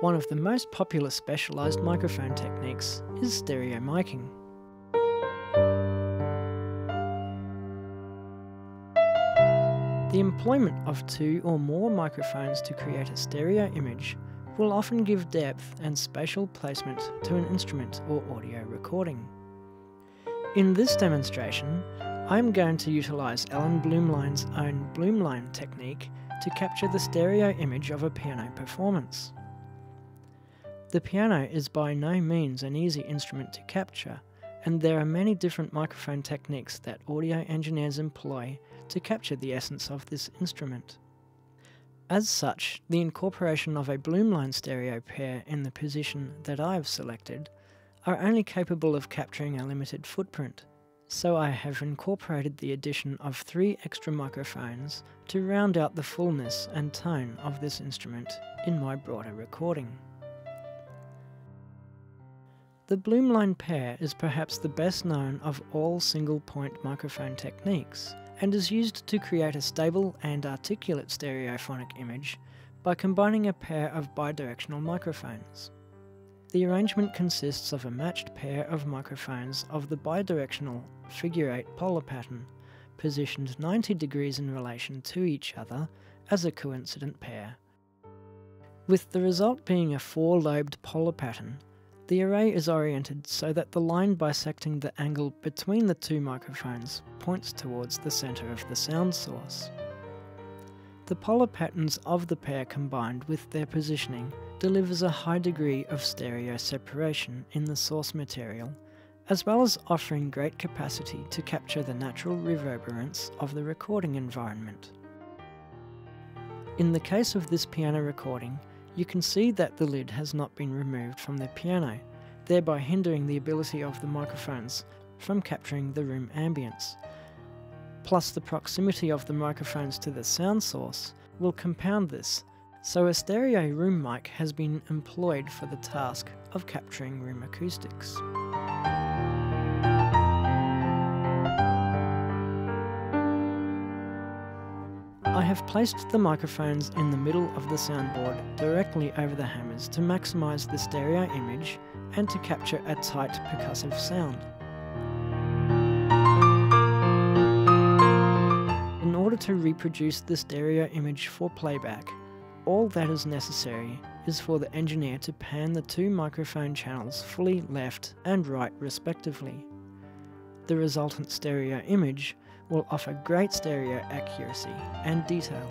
One of the most popular specialised microphone techniques is stereo miking. The employment of two or more microphones to create a stereo image will often give depth and spatial placement to an instrument or audio recording. In this demonstration, I am going to utilise Alan Blumlein's own Blumlein technique to capture the stereo image of a piano performance. The piano is by no means an easy instrument to capture, and there are many different microphone techniques that audio engineers employ to capture the essence of this instrument. As such, the incorporation of a Blumlein stereo pair in the position that I have selected are only capable of capturing a limited footprint, so I have incorporated the addition of three extra microphones to round out the fullness and tone of this instrument in my broader recording. The Blumlein pair is perhaps the best known of all single point microphone techniques and is used to create a stable and articulate stereophonic image by combining a pair of bidirectional microphones. The arrangement consists of a matched pair of microphones of the bidirectional figure 8 polar pattern, positioned 90 degrees in relation to each other as a coincident pair. With the result being a four-lobed polar pattern, the array is oriented so that the line bisecting the angle between the two microphones points towards the centre of the sound source. The polar patterns of the pair combined with their positioning delivers a high degree of stereo separation in the source material, as well as offering great capacity to capture the natural reverberance of the recording environment. In the case of this piano recording, you can see that the lid has not been removed from the piano, thereby hindering the ability of the microphones from capturing the room ambience. Plus the proximity of the microphones to the sound source will compound this, so a stereo room mic has been employed for the task of capturing room acoustics. I have placed the microphones in the middle of the soundboard directly over the hammers to maximise the stereo image and to capture a tight percussive sound. In order to reproduce the stereo image for playback, all that is necessary is for the engineer to pan the two microphone channels fully left and right respectively. The resultant stereo image will offer great stereo accuracy and detail.